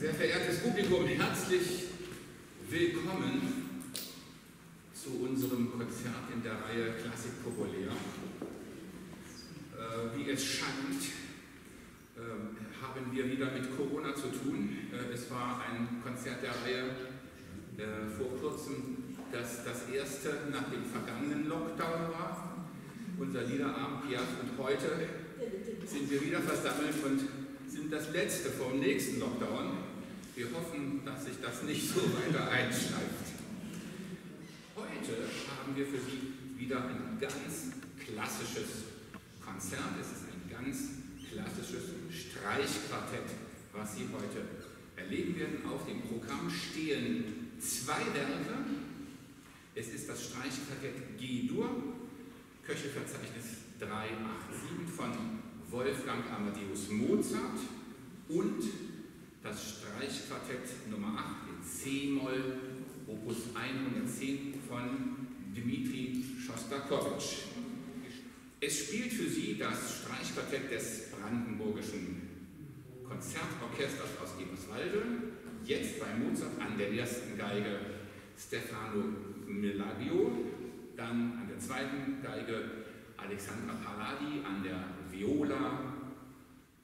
Sehr verehrtes Publikum, herzlich willkommen zu unserem Konzert in der Reihe Klassik Populär. Äh, wie es scheint, äh, haben wir wieder mit Corona zu tun. Äh, es war ein Konzert der Reihe äh, vor kurzem, das das erste nach dem vergangenen Lockdown war. Unser Liederabend Piaf und heute sind wir wieder versammelt und sind das letzte vom nächsten Lockdown. Wir hoffen, dass sich das nicht so weiter einschleift. Heute haben wir für Sie wieder ein ganz klassisches Konzert. Es ist ein ganz klassisches Streichquartett, was Sie heute erleben werden. Auf dem Programm stehen zwei Werke. Es ist das Streichquartett G-Dur, Köchelverzeichnis 387 von Wolfgang Amadeus Mozart und das Streichquartett Nummer 8 in C-Moll, Opus 110 von Dmitri Schostakowitsch. Es spielt für Sie das Streichquartett des Brandenburgischen Konzertorchesters aus Eberswalde, jetzt bei Mozart an der ersten Geige Stefano Milagio, dann an der zweiten Geige Alexandra Palladi, an der Viola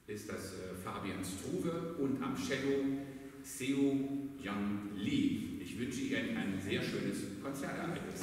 ist das äh, Fabian Struve und am Cello Seo Yang Lee. Ich wünsche Ihnen ein sehr schönes Konzertereignis.